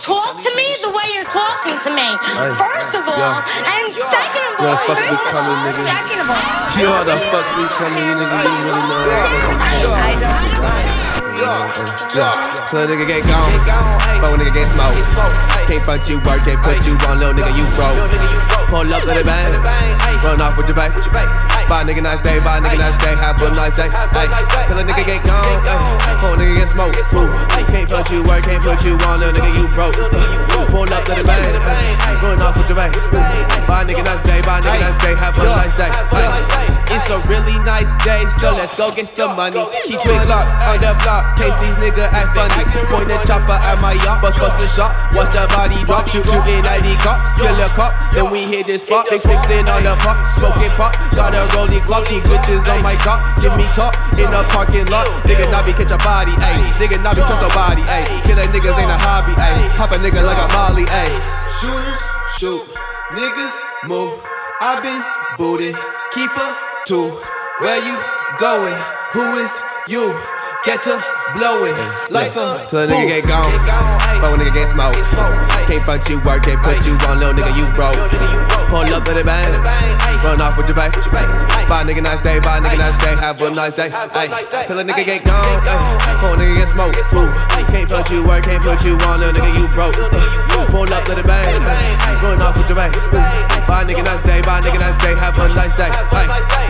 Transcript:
talk to me the way you're talking to me. First of all, and second of all, fuck with color, nigga. second of all. Yo, the fuck we coming, nigga, you really know. I don't. Yeah. So a nigga get gone, fuck a nigga get smoke. Can't fuck you work, can't put you on, little nigga, you broke. Pull up to the bang, run off with your bang. Buy a nigga nice day, buy a nigga nice day, have a nice day. Ay, till a nigga get gone, ay, a nigga get smoke. Can't fuck you work, can't put you on, little nigga, you broke. Pull up to the bang, run off with your bang. Buy a nigga nice day, buy a nigga nice day, have a nice day. Ay, It's a really nice day, so let's go get some money. She twig locks on the block, case these nigga act funny. Point the chopper at my yacht, but bust a shot. Watch the body drop, shoot shooting at the cops, kill a cop. Then we hit this spot, big six on the pop, smoking pop. Got a rolling clock, these bitches on my top. Give me talk in the parking lot. Nigga not be catch a body, ayy. Nigga not be trust nobody, ayy. Killing niggas ain't a hobby, ayy. Pop a nigga like a molly, ayy. Shooters shoot, niggas move. i been booted, keep a two. Where you going? Who is you? Get to blowing like some. So a nigga get gone, fuck a nigga get smoke. Can't fuck you work, can't put you on, little nigga you broke. Pull up to the bang, run off with your bang. Buy a nigga nice day, buy a nigga nice day, have a nice day. Ay, till a nigga get gone, pull nigga get smoke. Can't fuck you work, can't put you on, little nigga you broke. Pull up to the bang, run off with your bang. Buy a nigga nice day, buy a nigga nice day, have a nice day. Ay.